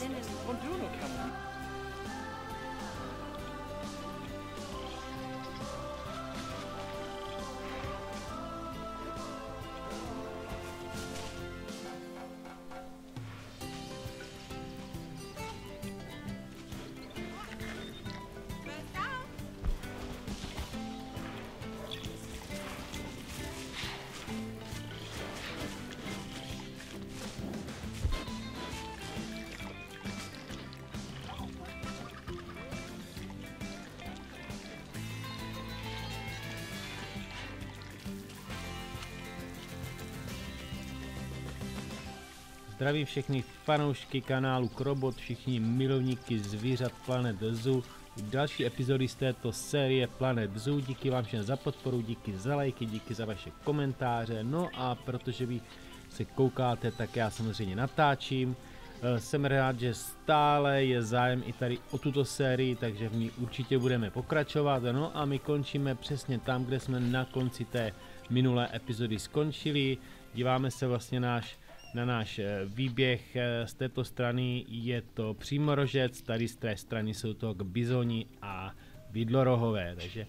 Dennis. Buongiorno, Cam. Zdravím všechny fanoušky kanálu Krobot, všichni milovníky zvířat Planet Zoo. Další epizody z této série Planet Zoo. Díky vám všem za podporu, díky za lajky, díky za vaše komentáře. No a protože vy se koukáte, tak já samozřejmě natáčím. Eh, Jsem rád, že stále je zájem i tady o tuto sérii, takže v ní určitě budeme pokračovat. No a my končíme přesně tam, kde jsme na konci té minulé epizody skončili. Díváme se vlastně náš na náš eh, výběh eh, z této strany je to přímorožec, tady z té strany jsou to bizoni a vidlorohové, takže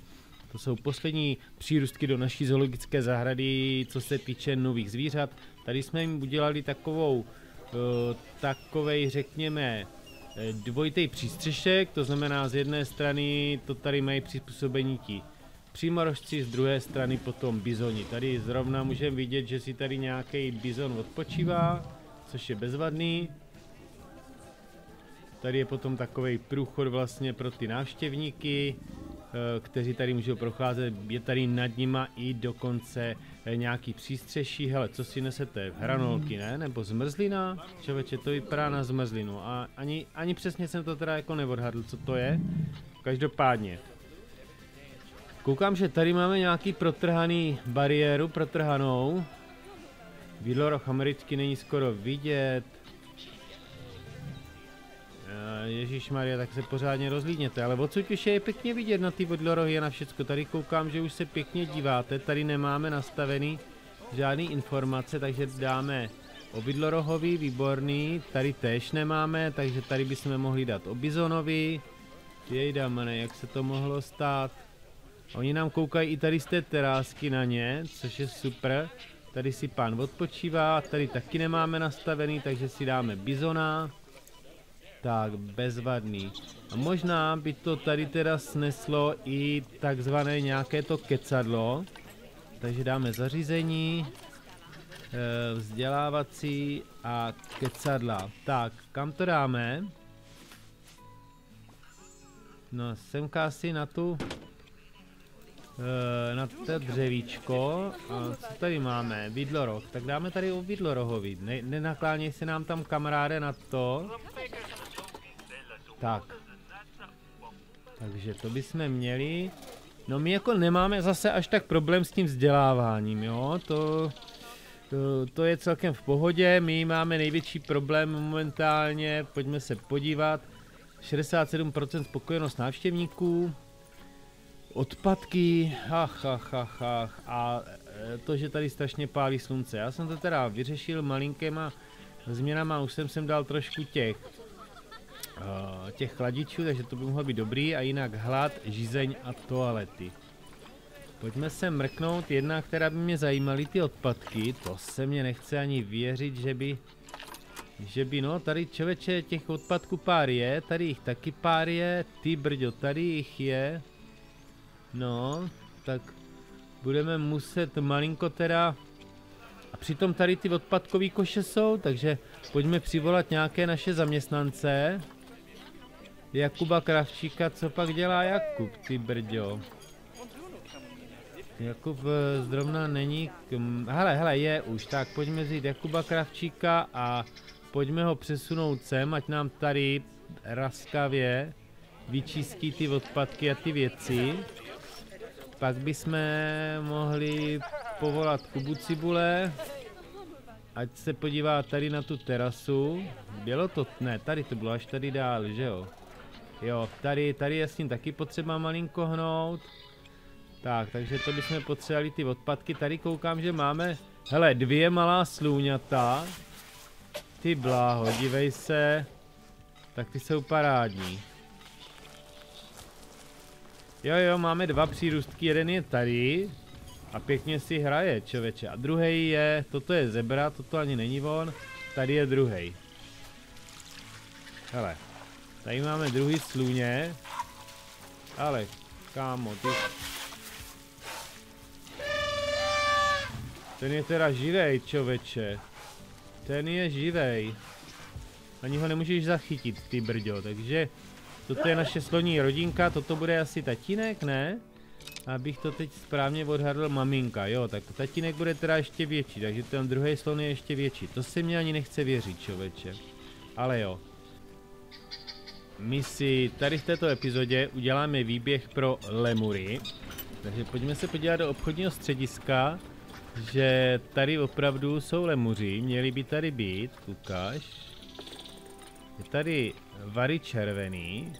to jsou poslední přírůstky do naší zoologické zahrady, co se týče nových zvířat. Tady jsme jim udělali takovou, eh, takovej řekněme, dvojitý přístřešek, to znamená z jedné strany to tady mají přizpůsobení ti přímorožci, z druhé strany potom bizoni. Tady zrovna můžeme vidět, že si tady nějaký bizon odpočívá, což je bezvadný. Tady je potom takový průchod vlastně pro ty návštěvníky, eh, kteří tady můžou procházet. Je tady nad nima i dokonce eh, nějaký přístřeší. Hele, co si nesete? Hranolky, ne? Nebo zmrzlina? Čověče, to vypadá na zmrzlinu. A ani, ani přesně jsem to teda jako neodhadl, co to je. Každopádně, Koukám, že tady máme nějaký protrhaný bariéru, protrhanou. Vidloroch americký není skoro vidět. Ježíš Maria, tak se pořádně rozlídněte, ale odsud už je pěkně vidět na ty vidlorohy a na všecko. Tady koukám, že už se pěkně díváte, tady nemáme nastavený žádný informace, takže dáme o vidlorohový, výborný, tady tež nemáme, takže tady bychom mohli dát o bizonovi. Jejda, mane, jak se to mohlo stát? Oni nám koukají i tady z té terásky na ně, což je super. Tady si pán odpočívá, tady taky nemáme nastavený, takže si dáme bizona. Tak, bezvadný. A možná by to tady teda sneslo i takzvané nějaké to kecadlo. Takže dáme zařízení, eh, vzdělávací a kecadla. Tak, kam to dáme? No, semka asi na tu na to dřevíčko. A co tady máme? Vidloroh. Tak dáme tady o vidlorohovi. Ne, nenakláněj se nám tam kamaráde na to. Tak. Takže to bychom měli. No my jako nemáme zase až tak problém s tím vzděláváním, jo. To, to, to je celkem v pohodě. My máme největší problém momentálně. Pojďme se podívat. 67% spokojenost návštěvníků odpadky, ach, ach, ach, ach, a e, to, že tady strašně pálí slunce. Já jsem to teda vyřešil malinkýma změnama, už jsem sem dal trošku těch, těch chladičů, takže to by mohlo být dobrý, a jinak hlad, žízeň a toalety. Pojďme se mrknout, jedna, která by mě zajímaly, ty odpadky, to se mě nechce ani věřit, že by, že by, no, tady čověče, těch odpadků pár je, tady jich taky pár je, ty brďo, tady jich je, No, tak budeme muset malinko teda... A přitom tady ty odpadkový koše jsou, takže pojďme přivolat nějaké naše zaměstnance. Jakuba Kravčíka, co pak dělá Jakub, ty brďo? Jakub eh, zrovna není... K... Hele, hele, je už, tak pojďme vzít Jakuba Kravčíka a pojďme ho přesunout sem, ať nám tady raskavě vyčistí ty odpadky a ty věci. Pak bychom mohli povolat Kubu Cibule, ať se podívá tady na tu terasu. Bylo to, ne, tady to bylo až tady dál, že jo? Jo, tady, tady je s tím taky potřeba malinko hnout. Tak, takže to bychom potřebovali ty odpadky. Tady koukám, že máme, hele, dvě malá slůňata. Ty bláho, dívej se. Tak ty jsou parádní. Jo, jo, máme dva přírůstky, jeden je tady. A pěkně si hraje, čověče. A druhý je, toto je zebra, toto ani není on. Tady je druhý. Hele, tady máme druhý sluně. Ale, kámo, ty... Ten je teda živej, čověče. Ten je živej. Ani ho nemůžeš zachytit, ty brďo, takže... Toto je naše sloní rodinka, toto bude asi tatínek, ne? Abych to teď správně odhadl maminka, jo, tak tatínek bude teda ještě větší, takže ten druhý slon je ještě větší. To se mě ani nechce věřit, čověče. Ale jo. My si tady v této epizodě uděláme výběh pro lemury. Takže pojďme se podívat do obchodního střediska, že tady opravdu jsou lemuři, měli by tady být, ukáž. Je tady vary červený.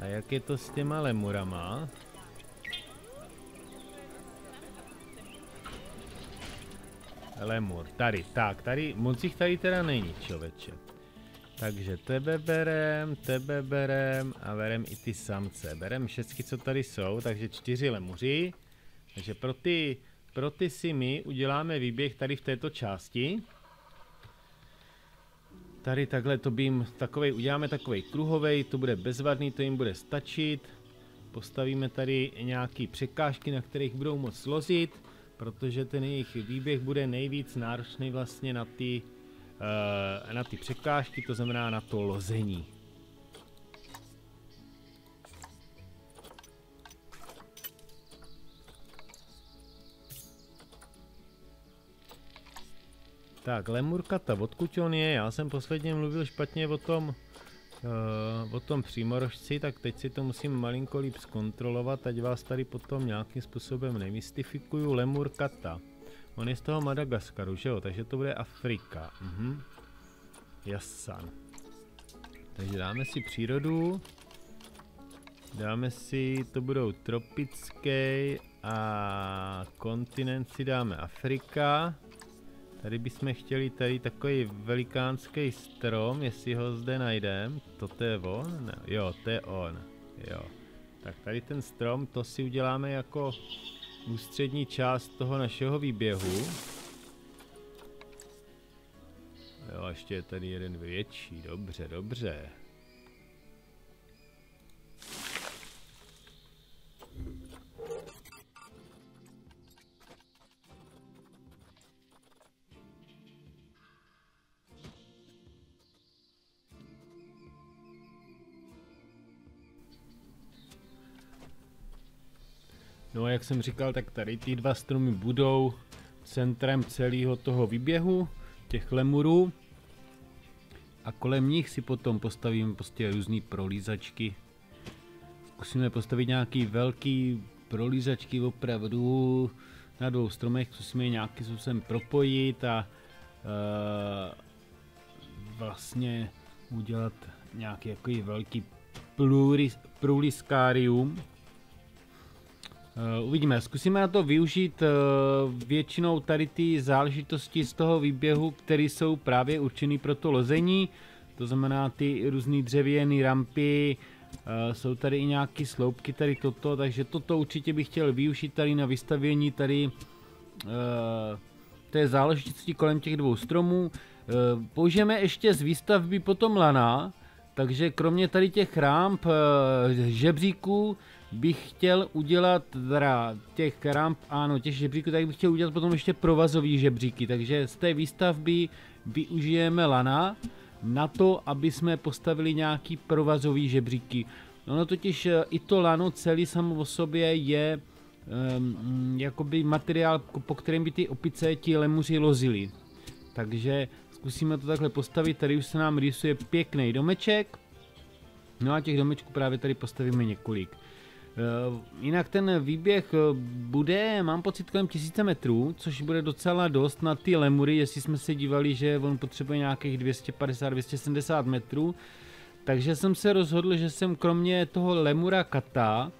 A jak je to s těma lemurama? Lemur, tady, tak, tady, moc jich tady teda není, člověče. Takže tebe berem, tebe berem a berem i ty samce. Berem všechny, co tady jsou, takže čtyři lemuři. Takže pro ty, pro ty si my uděláme výběh tady v této části. Tady takhle to bym takovej, uděláme takový kruhový, to bude bezvadný, to jim bude stačit. Postavíme tady nějaké překážky, na kterých budou moc slozit, protože ten jejich výběh bude nejvíc náročný vlastně na ty, uh, na ty překážky, to znamená na to lození. Tak, Lemurkata, odkud on je? Já jsem posledně mluvil špatně o tom, uh, o tom přímorožci, tak teď si to musím malinko líp zkontrolovat, ať vás tady potom nějakým způsobem nemystifikuju. Lemurkata. On je z toho Madagaskaru, že jo? Takže to bude Afrika. Mhm. Jasan. Takže dáme si přírodu. Dáme si, to budou tropické a kontinent si dáme Afrika. Tady bychom chtěli tady takový velikánský strom, jestli ho zde najdem. To je on? Ne, jo, to je on. Jo. Tak tady ten strom, to si uděláme jako ústřední část toho našeho výběhu. Jo, ještě je tady jeden větší, dobře, dobře. No jak jsem říkal, tak tady ty dva stromy budou centrem celého toho výběhu, těch lemurů. A kolem nich si potom postavím prostě různé prolízačky. Zkusíme postavit nějaký velký prolízačky opravdu na dvou stromech, zkusíme je nějakým způsobem propojit a uh, vlastně udělat nějaký jaký velký pluris, pluriskárium, uvidíme, zkusíme na to využít uh, většinou tady ty záležitosti z toho výběhu, které jsou právě určený pro to lození. To znamená ty různé dřevěné rampy, uh, jsou tady i nějaké sloupky, tady toto, takže toto určitě bych chtěl využít tady na vystavění tady té záležitosti kolem těch dvou stromů. Použijeme ještě z výstavby potom lana, takže kromě tady těch ramp, žebříků, bych chtěl udělat, teda těch ramp, ano, těch žebříků, tak bych chtěl udělat potom ještě provazový žebříky, takže z té výstavby využijeme lana na to, aby jsme postavili nějaký provazový žebříky. Ono totiž eh, i to lano celý samo o sobě je um, jakoby materiál, po kterém by ty opice, ti lemuři lozili. Takže zkusíme to takhle postavit, tady už se nám rýsuje pěkný domeček. No a těch domečků právě tady postavíme několik. Eh, jinak ten výběh eh, bude, mám pocit, kolem tisíce metrů, což bude docela dost na ty lemury, jestli jsme se dívali, že on potřebuje nějakých 250-270 metrů. Takže jsem se rozhodl, že jsem kromě toho lemura kata,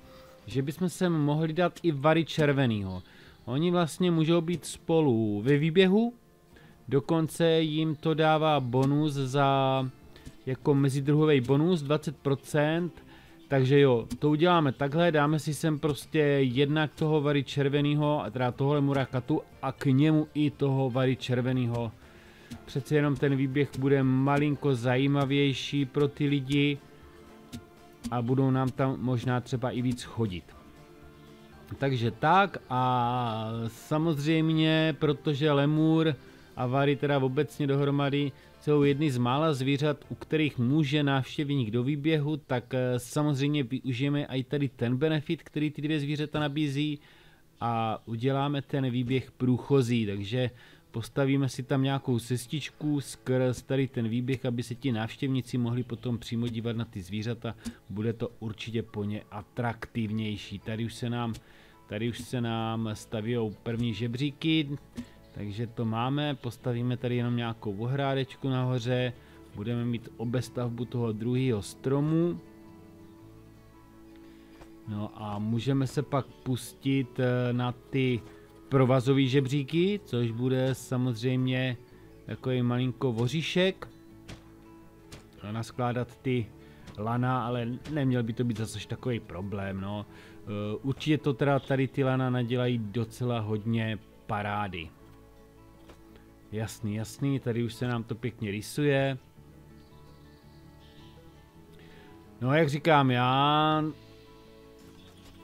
že bychom se mohli dát i vary červenýho. Oni vlastně můžou být spolu ve výběhu, dokonce jim to dává bonus za jako mezidruhový bonus 20%, takže jo, to uděláme takhle, dáme si sem prostě jednak toho vary červeného, teda tohle murakatu a k němu i toho vary červeného. Přece jenom ten výběh bude malinko zajímavější pro ty lidi a budou nám tam možná třeba i víc chodit. Takže tak a samozřejmě, protože lemur a vary teda obecně dohromady jsou jedny z mála zvířat, u kterých může návštěvník do výběhu, tak eh, samozřejmě využijeme i tady ten benefit, který ty dvě zvířata nabízí a uděláme ten výběh průchozí, takže postavíme si tam nějakou cestičku skrz tady ten výběh, aby se ti návštěvníci mohli potom přímo dívat na ty zvířata, bude to určitě po ně atraktivnější. Tady už se nám, tady už se nám staví první žebříky, takže to máme, postavíme tady jenom nějakou ohrádečku nahoře, budeme mít obestavbu toho druhého stromu. No a můžeme se pak pustit eh, na ty provazové žebříky, což bude samozřejmě takový malinko voříšek. A naskládat ty lana, ale neměl by to být zase takový problém, no. Eh, určitě to teda tady ty lana nadělají docela hodně parády. Jasný, jasný, tady už se nám to pěkně rysuje. No jak říkám, já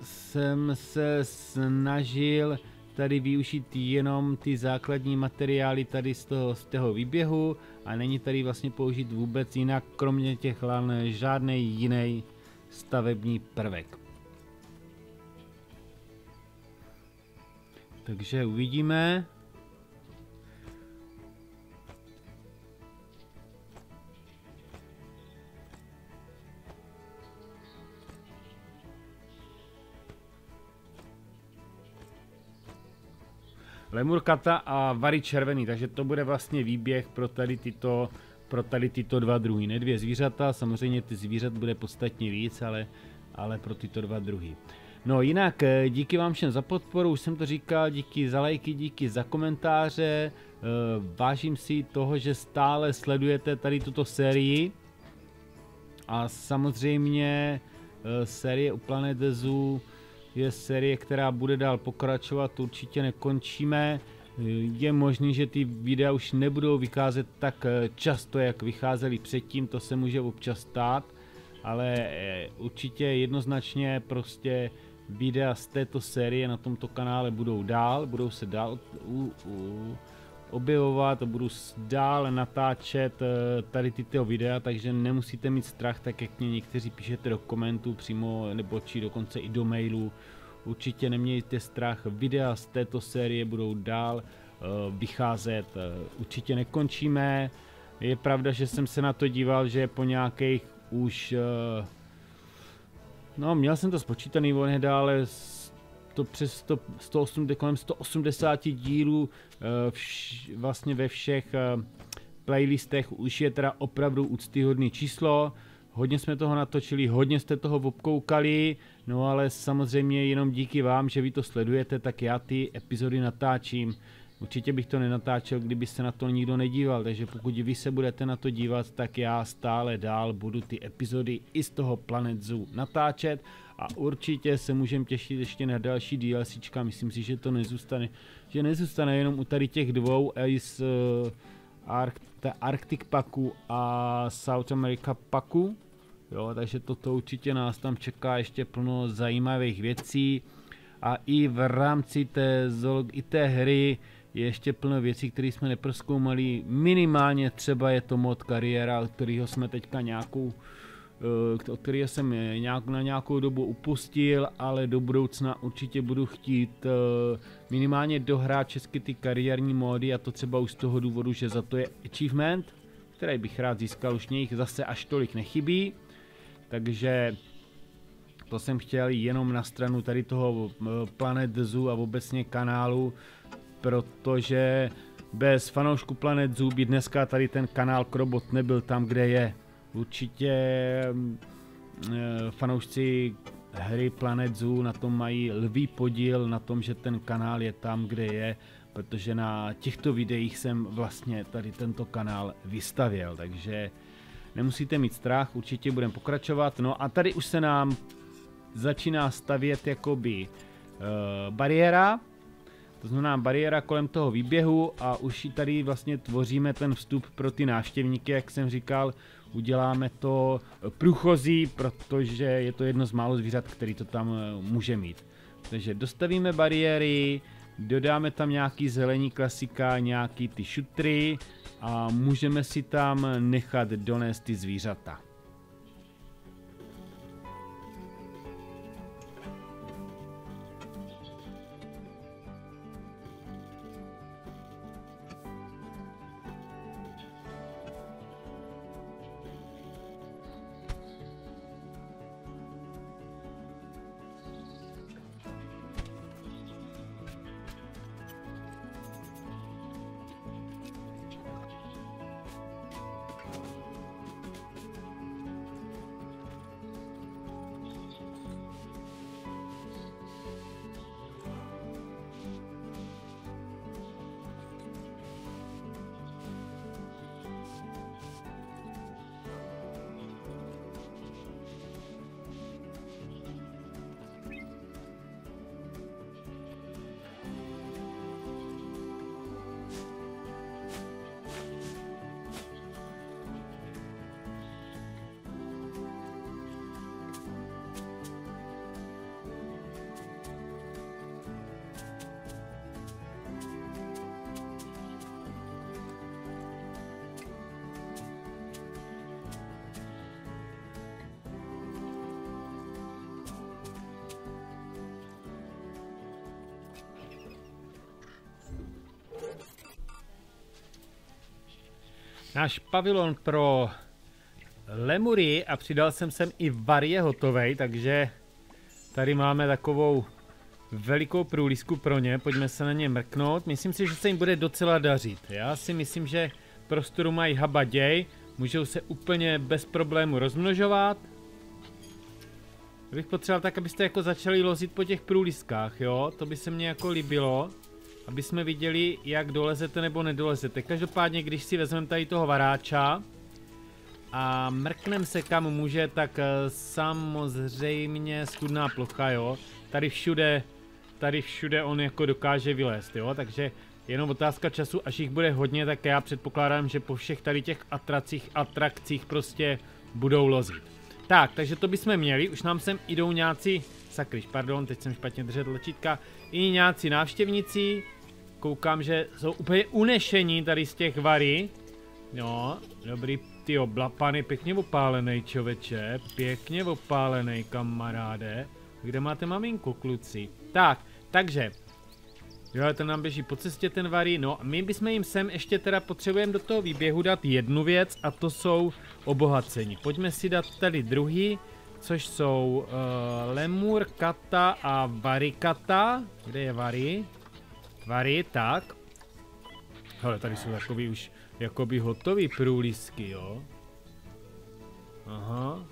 jsem se snažil tady využít jenom ty základní materiály tady z toho, z toho výběhu a není tady vlastně použít vůbec jinak, kromě těch lan, žádný jiný stavební prvek. Takže uvidíme. Lemur kata a vary červený, takže to bude vlastně výběh pro tady tyto, pro tady tyto dva druhy. Ne dvě zvířata, samozřejmě ty zvířat bude podstatně víc, ale, ale pro tyto dva druhy. No jinak, eh, díky vám všem za podporu, už jsem to říkal, díky za lajky, díky za komentáře, eh, vážím si toho, že stále sledujete tady tuto sérii a samozřejmě eh, série u Planet Zoo je série, která bude dál pokračovat, určitě nekončíme. Je možný, že ty videa už nebudou vycházet tak eh, často, jak vycházely předtím, to se může občas stát, ale eh, určitě jednoznačně prostě videa z této série na tomto kanále budou dál, budou se dál u, u, objevovat, budu dál natáčet eh, tady tyto videa, takže nemusíte mít strach, tak jak mě někteří píšete do komentů přímo, nebo či dokonce i do mailu. Určitě nemějte strach, videa z této série budou dál eh, vycházet, eh, určitě nekončíme. Je pravda, že jsem se na to díval, že po nějakých už No, měl jsem to spočítaný onehda, ale to přes 100, 108, kolem 180 dílů eh, vš, vlastně ve všech eh, playlistech už je teda opravdu úctyhodný číslo. Hodně jsme toho natočili, hodně jste toho obkoukali, no ale samozřejmě jenom díky vám, že vy to sledujete, tak já ty epizody natáčím. Určitě bych to nenatáčel, kdyby se na to nikdo nedíval, takže pokud vy se budete na to dívat, tak já stále dál budu ty epizody i z toho Planet Zoo natáčet a určitě se můžeme těšit ještě na další DLCčka, myslím si, že to nezůstane, že nezůstane jenom u tady těch dvou, i z uh, Arctic Paku a South America Paku, jo, takže toto určitě nás tam čeká ještě plno zajímavých věcí. A i v rámci té, i té hry je ještě plno věcí, které jsme neproskoumali. Minimálně třeba je to mod kariéra, kterého jsme teďka nějakou od kterého jsem nějak, na nějakou dobu upustil, ale do budoucna určitě budu chtít eh, minimálně dohrát česky ty kariérní módy a to třeba už z toho důvodu, že za to je achievement, který bych rád získal, už mě jich zase až tolik nechybí, takže to jsem chtěl jenom na stranu tady toho eh, Planet Zoo a obecně kanálu, protože bez fanoušku Planet Zoo by dneska tady ten kanál Krobot nebyl tam, kde je. Určitě mm, eh, fanoušci hry Planet Zoo na tom mají lvý podíl na tom, že ten kanál je tam, kde je, protože na těchto videích jsem vlastně tady tento kanál vystavěl, takže nemusíte mít strach, určitě budeme pokračovat. No a tady už se nám začíná stavět jakoby uh, bariéra, to znamená bariéra kolem toho výběhu a už tady vlastně tvoříme ten vstup pro ty návštěvníky, jak jsem říkal, uděláme to průchozí, protože je to jedno z málo zvířat, který to tam eh, může mít. Takže dostavíme bariéry, dodáme tam nějaký zelení klasika, nějaký ty šutry a můžeme si tam nechat donést ty zvířata. Náš pavilon pro lemury a přidal jsem sem i varie hotovej, takže tady máme takovou velikou průlízku pro ně, pojďme se na ně mrknout. Myslím si, že se jim bude docela dařit. Já si myslím, že prostoru mají habaděj, můžou se úplně bez problému rozmnožovat. Bych potřeboval tak, abyste jako začali lozit po těch průlízkách, jo? To by se mně jako líbilo aby jsme viděli, jak dolezete nebo nedolezete. Každopádně, když si vezmeme tady toho varáča a mrknem se kam může, tak eh, samozřejmě studná plocha, jo. Tady všude, tady všude on jako dokáže vylézt, jo. Takže jenom otázka času, až jich bude hodně, tak já předpokládám, že po všech tady těch atracích, atrakcích prostě budou lozit. Tak, takže to bychom měli, už nám sem jdou nějací, sakryš, pardon, teď jsem špatně držel tlačítka, i nějací návštěvníci, Koukám, že jsou úplně unešení tady z těch vary. No, dobrý, ty oblapany, pěkně opálený čověče, pěkně opálený kamaráde. Kde máte maminku, kluci? Tak, takže, jo, ten nám běží po cestě ten vary, no my bychom jim sem ještě teda potřebujeme do toho výběhu dát jednu věc a to jsou obohacení. Pojďme si dát tady druhý, což jsou uh, lemur, kata a varikata. Kde je vary? Vary, tak. Ale tady jsou takový už jakoby hotový průlisky, jo. Aha.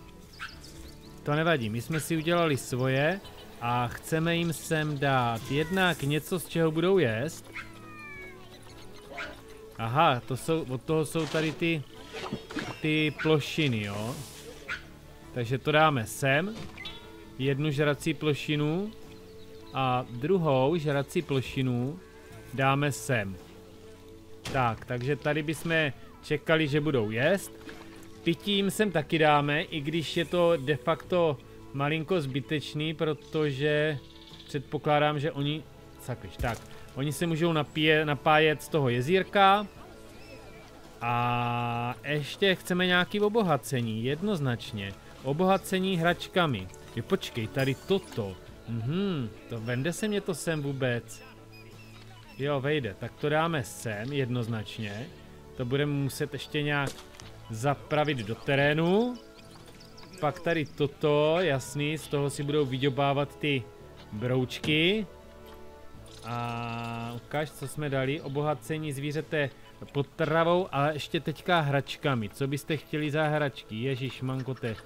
To nevadí, my jsme si udělali svoje a chceme jim sem dát jednak něco, z čeho budou jíst. Aha, to jsou, od toho jsou tady ty, ty plošiny, jo. Takže to dáme sem. Jednu žrací plošinu a druhou žrací plošinu dáme sem. Tak, takže tady bychom čekali, že budou jíst. Pitím sem taky dáme, i když je to de facto malinko zbytečný, protože předpokládám, že oni... Sakryš, tak. Oni se můžou napíje, napájet z toho jezírka. A ještě chceme nějaký obohacení, jednoznačně. Obohacení hračkami. Jo, počkej, tady toto. Mhm, to vende se mě to sem vůbec. Jo, vejde. Tak to dáme sem jednoznačně. To budeme muset ještě nějak zapravit do terénu. Pak tady toto, jasný, z toho si budou vyďobávat ty broučky. A ukáž, co jsme dali. Obohacení zvířete potravou, ale ještě teďka hračkami. Co byste chtěli za hračky? Ježíš, mankote.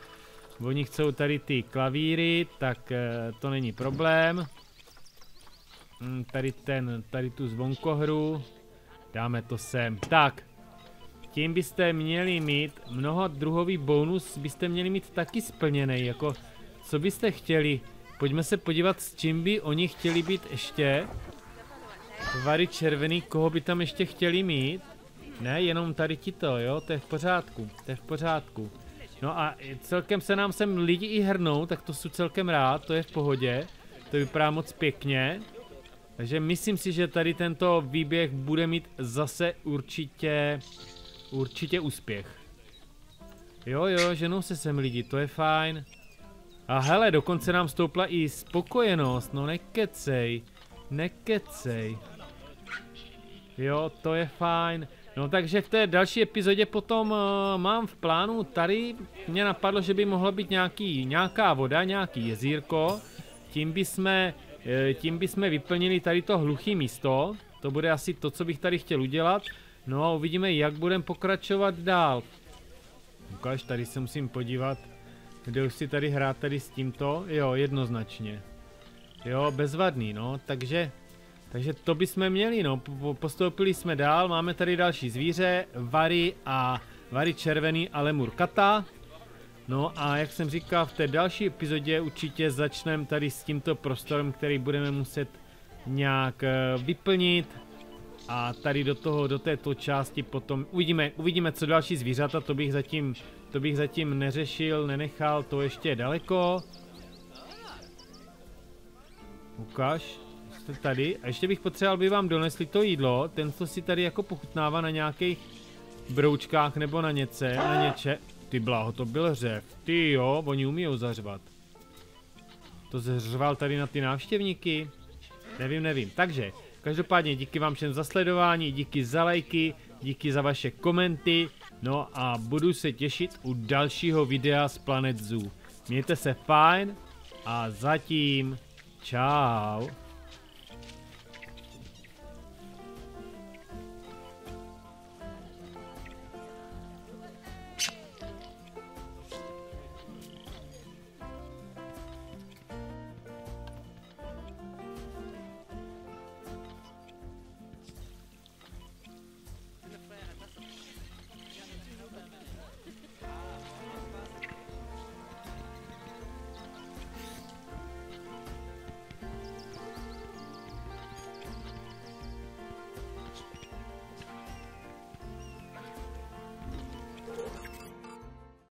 Oni chcou tady ty klavíry, tak eh, to není problém. Mm, tady ten, tady tu zvonkohru. Dáme to sem. Tak. tím byste měli mít, mnoho druhový bonus byste měli mít taky splněný, jako co byste chtěli, pojďme se podívat s čím by oni chtěli být ještě, Vary červený, koho by tam ještě chtěli mít, ne, jenom tady ti to, jo, to je v pořádku, to je v pořádku. No a celkem se nám sem lidi i hrnou, tak to jsem celkem rád, to je v pohodě, to vypadá moc pěkně. Takže myslím si, že tady tento výběh bude mít zase určitě, určitě úspěch. Jo, jo, ženou se sem lidi, to je fajn. A hele, dokonce nám stoupla i spokojenost, no nekecej, nekecej. Jo, to je fajn. No takže v té další epizodě potom uh, mám v plánu, tady mě napadlo, že by mohlo být nějaký, nějaká voda, nějaký jezírko. Tím by jsme, uh, tím by jsme vyplnili tady to hluchý místo. To bude asi to, co bych tady chtěl udělat. No a uvidíme, jak budeme pokračovat dál. Ukáž, tady se musím podívat, kde už si tady hrát tady s tímto. Jo, jednoznačně. Jo, bezvadný, no, takže takže to bychom měli, no. Postoupili jsme dál, máme tady další zvíře, Vary a Vary červený a lemur kata. No a jak jsem říkal, v té další epizodě určitě začneme tady s tímto prostorem, který budeme muset nějak eh, vyplnit. A tady do toho, do této části potom uvidíme, uvidíme co další zvířata, to bych zatím, to bych zatím neřešil, nenechal, to ještě je daleko. Ukaž jste tady. A ještě bych potřeboval, aby vám donesli to jídlo. Ten, co si tady jako pochutnává na nějakých broučkách nebo na něce, na něče. Ty blaho, to byl řev. Ty jo, oni umíjou zařvat. To zřval tady na ty návštěvníky? Nevím, nevím. Takže, každopádně díky vám všem za sledování, díky za lajky, díky za vaše komenty. No a budu se těšit u dalšího videa z Planet Zoo. Mějte se fajn a zatím čau.